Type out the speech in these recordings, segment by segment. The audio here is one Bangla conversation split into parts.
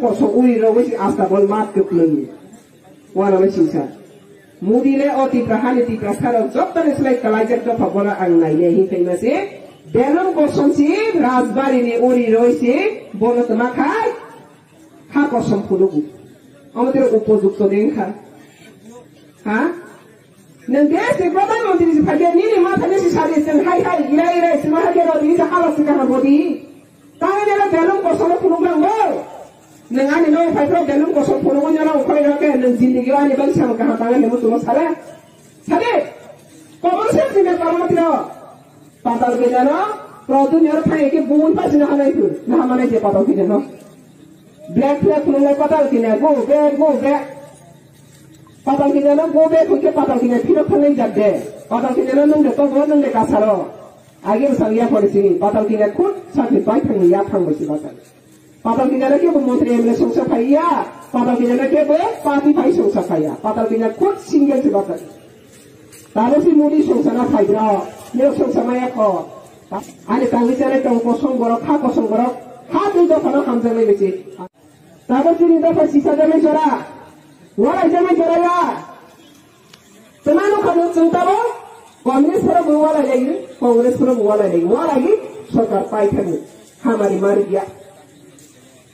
koso uri rogo si asta bol mat ke plungi wana ma sinsa mudi le o tipra ha ni tipra kharo job tane slai kalai jak to phabora ang nai ne hi phaima si belum kosom si rajbari ni uri roi si bono tama khai ha kosom phulugu আমাদের উপযুক্ত দিন খা হ্যাঁ Nandese brother ani no pai pro belum ko solo pulu nya la ko ro ke nang zindagi ani bang sam ka ha tangan ne mu tumo sare sare common sense ne karo tiro patal ke jano produ ne pai ke bun pa sina hanai tu na mane je patal ke jano black black pulu patal ke ne go back go back patal kinana gobe kuke patal kinana piro khanai jabde patal kinana nung de to go nung de kasaro age sang ya polisi patal kinana khut sakhi pai thang ya thang basi patal patal kinana ke মন্ত্রী এমএলএ সংসা পাইয়া পাতাল কিনা কে বলে পার্টি পাই সংসা পাইয়া পাতাল কিনা খুব সিঙ্গেল সে বাতাল তাহলে সে মুড়ি সংসা না খাইদ্র নিয়ে সংসা মায়া ক আরে কাঙ্গি চালে টং কসং গর খা কসং গর খা দুই দফা না হামজা মেলেছে তারপর তিনি দফা সিসা জামে জরা wala jama jaraya tenano kanu চিন্তাবো Congress করে বুয়ালা যাইবে কংগ্রেস করে বুয়ালা যাইবে ওয়ালা গি সরকার পাই থাকবে হামারি মারি গিয়া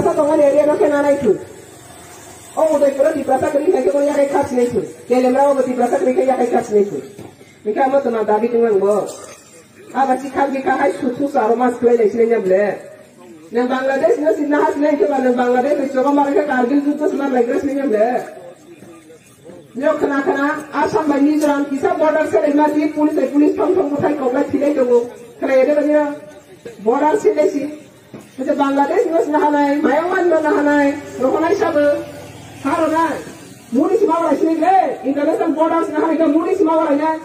kena itu. Oh, udah kira tiprasa kiri kaki kau nyara khas ni itu. Kalau mereka mau tiprasa kiri kaki nyara khas ni itu. Mika mau teman David dengan gua. Ah, basi kaki kahai susu sarumas kau lagi sini nyamble. Nang Bangladesh na sinahas na ito nang Bangladesh ito ko marga Kargil juto sa lagras niya be. Nyo kana kana Assam ba Mizoram kisa border sa lema di police ay police thong thong kothai kobla thile jogo. Kala ede banya border sile si. Nos nahanay, Myanmar no nahanay, rohanay sabu. Haro na. Muni si mawala sinile, international borders nahanay ka muni si mawala na.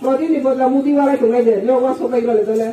Prodi ni bodla mudi wala tungai de, no waso kai wala dole.